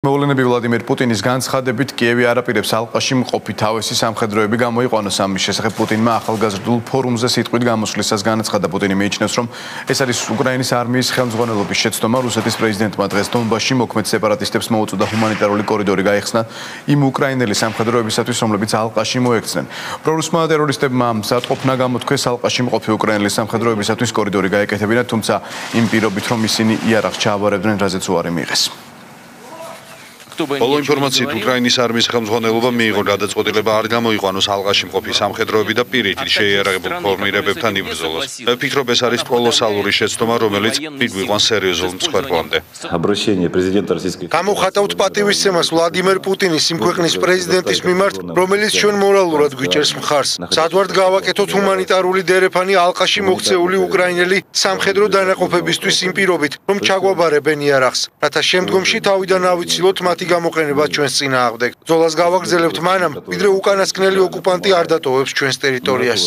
მოვლენები ვლადიმერ პუტინის განცხადებით კიევი არაპირებს ალყაში მყოფი თავისი სამხედროები გამოიყვანოს. ამის შესახებ პუტინმა ახალგაზრდულ ფორუმზე სიტყვით გამოსვლისას განაცხადა. პუტინი მიიჩნევს რომ ეს არის უკრაინის არმიის ხელმძღვანელობის შეცდომა. რუსეთის პრეზიდენტმა დღეს დონბასში მოქმედ სეპარატისტებს მოუწოდა ჰუმანიტარული კორიდორი გაიხსნა იმ უკრაინელი სამხედროებისათვის რომლებიც ალყაში მოექცნენ. პრორუსმა ტერორისტებმა სატყოფნა გამოთქვეს ალყაში მყოფი უკრაინელი სამხედროებისათვის კორიდორი გაეკეთებინათ თუმცა იმ პირობით რომ ისინი იარაღს ჩააბარებდნენ რაზეც უარი მიიღეს ბოლო ინფორმაციით უკრაინის არმიის ხელმძღვანელობა მიიღო გადაწყვეტილება არ გამოიყვანოს ალყაში მყოფი სამხედროები და პირიქით შეიარაღებულ ფორმირებებთან იბრძოლოს. მე ვფიქრობ ეს არის კოლოსალური შეცდომა, რომელიც მიგვიყვანს სერიოზულ მსხვერპლამდე. აბრეშენია პრეზიდენტ რუსეთის გამოხატავთ პატივისცემას ვლადიმერ პუტინის იმ ქვეყნის პრეზიდენტის მიმართ, რომელიც ჩვენ მორალურად გვიჭერს მხარს. სადვარდ გავაკეთოთ ჰუმანიტარული დერეფანი ალყაში მოქცეული უკრაინელი სამხედრო დანაყოფებისთვის იმ პირობით, რომ ჩაგვაბარებენ იარაღს, რათა შემდგომში თავიდან ავიცილოთ მათი გამოყენება ჩვენს წინააღმდეგ. ზოლას გავაგრძელებთ მანამ, ვიდრე უკანასკნელი ოკუპანტი არ დატოვებს ჩვენს ტერიტორიას.